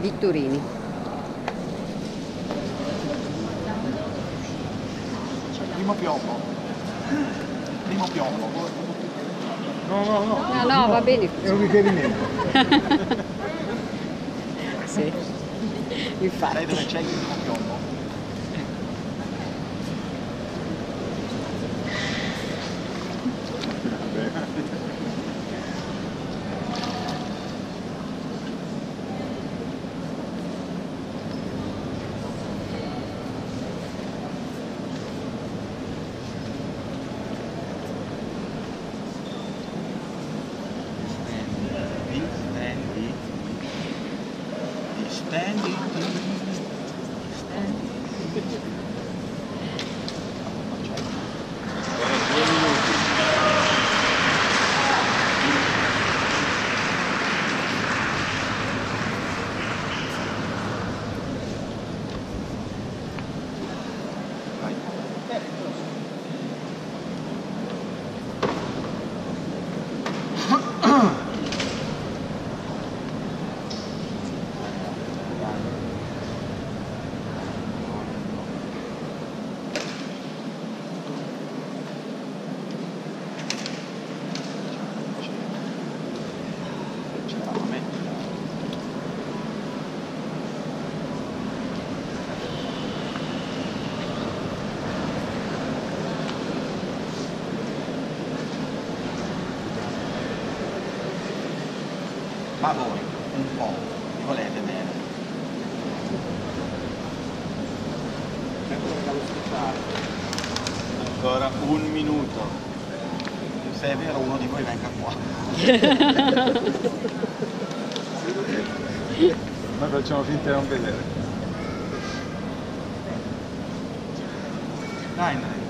Vittorini. Primo piombo. Primo piombo. No, no, no. No, no, va bene. È un riferimento. Sì. Sai Infatti. dove c'è il primo piombo? standing Ma voi un po' volete bene. Ancora un minuto. Se è vero uno di voi venga qua. Noi facciamo finta di non vedere. Dai, dai.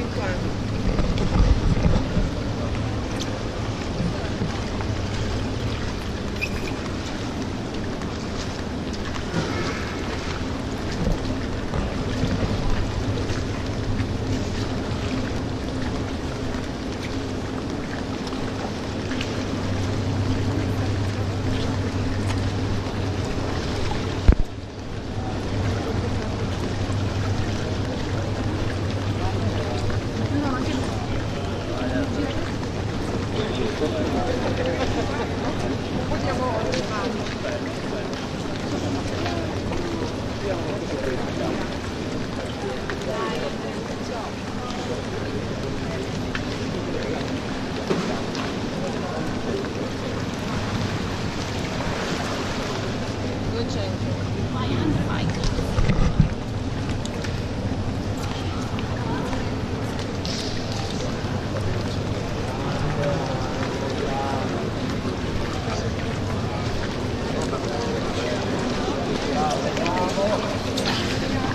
em. Good change. My hand, my